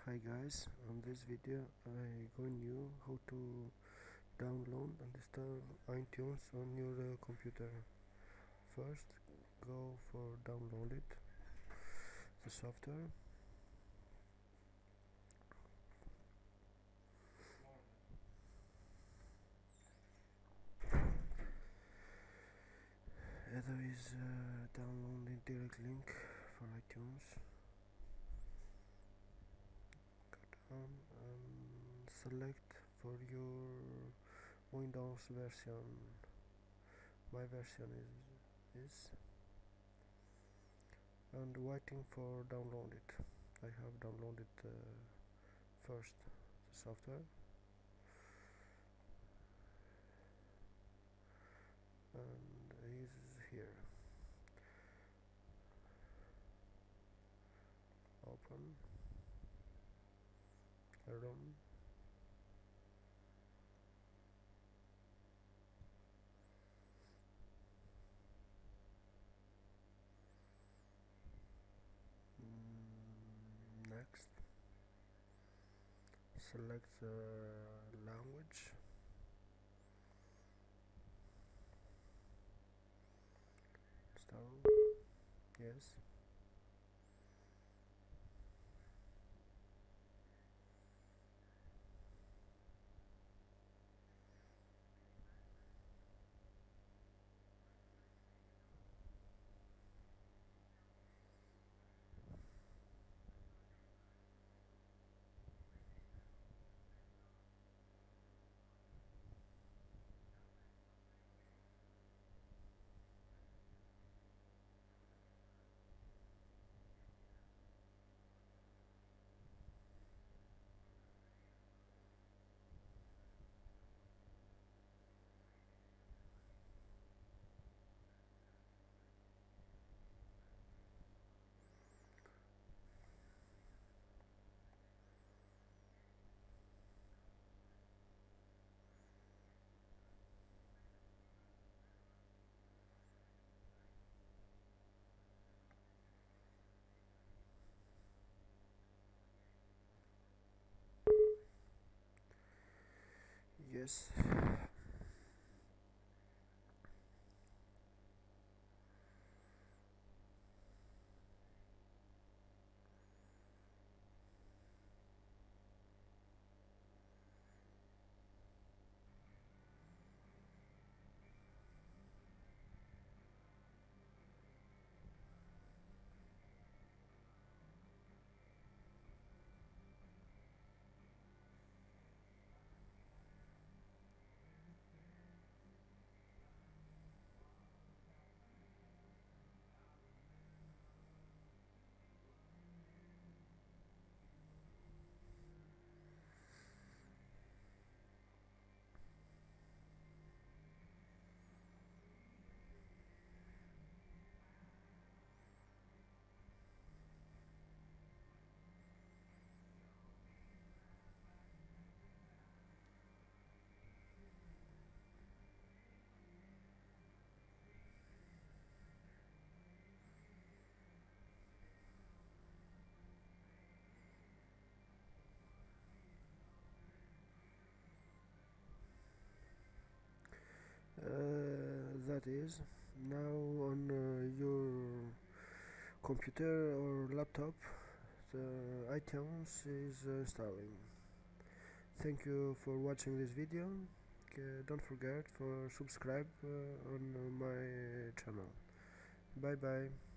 hi guys on this video I going you how to download and install iTunes on your uh, computer. First go for download it the software. There is a download direct link for iTunes select for your Windows version. My version is is and waiting for download it. I have downloaded uh, first the software. And is here. Open. Room select the language. Yes yes that is. Now on uh, your computer or laptop the iTunes is uh, installing. Thank you for watching this video. Uh, don't forget for subscribe uh, on my channel. Bye bye